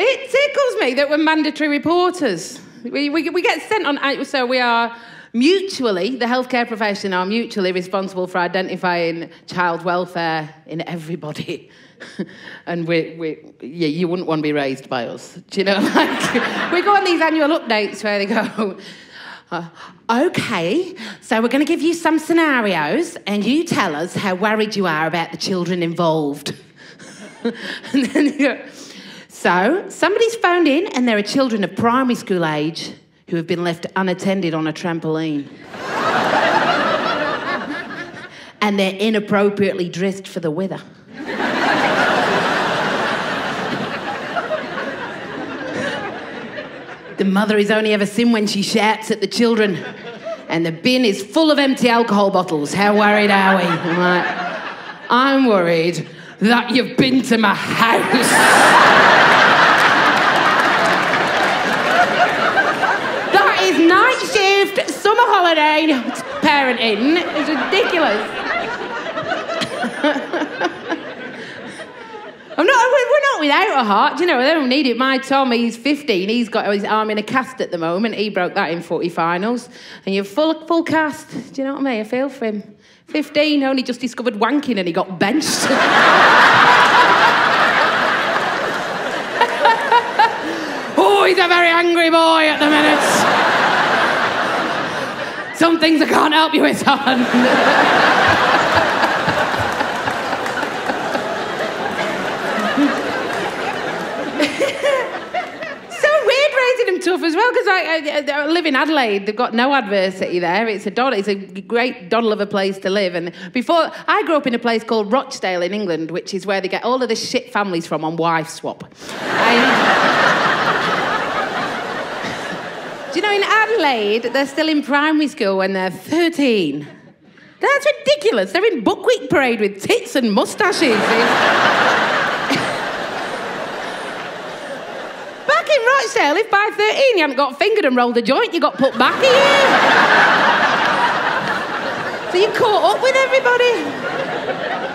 It tickles me that we're mandatory reporters. We, we, we get sent on, so we are mutually, the healthcare profession are mutually responsible for identifying child welfare in everybody. and we, we, yeah, you wouldn't want to be raised by us. Do you know? Like, we go on these annual updates where they go, uh, okay, so we're going to give you some scenarios and you tell us how worried you are about the children involved. and then you go, so somebody's phoned in and there are children of primary school age who have been left unattended on a trampoline. and they're inappropriately dressed for the weather. the mother is only ever seen when she shouts at the children. And the bin is full of empty alcohol bottles. How worried are we? I'm like, I'm worried that you've been to my house. Holiday, parenting. It's ridiculous. I'm not, we're not without a heart, you know, they don't need it. My Tom, he's 15, he's got his arm in a cast at the moment. He broke that in footy finals. And you're full, full cast. Do you know what I mean? I feel for him. 15, only just discovered wanking and he got benched. oh, he's a very angry boy at the minute. Some things I can't help you with, son. So weird raising them tough as well because I, I, I, live in Adelaide. They've got no adversity there. It's a doddle, It's a great doddle of a place to live. And before I grew up in a place called Rochdale in England, which is where they get all of the shit families from on wife swap. Do you know in Adelaide, they're still in primary school when they're 13? That's ridiculous. They're in Week parade with tits and moustaches. back in Rochdale, if by 13 you haven't got fingered and rolled a joint, you got put back here. so you caught up with everybody.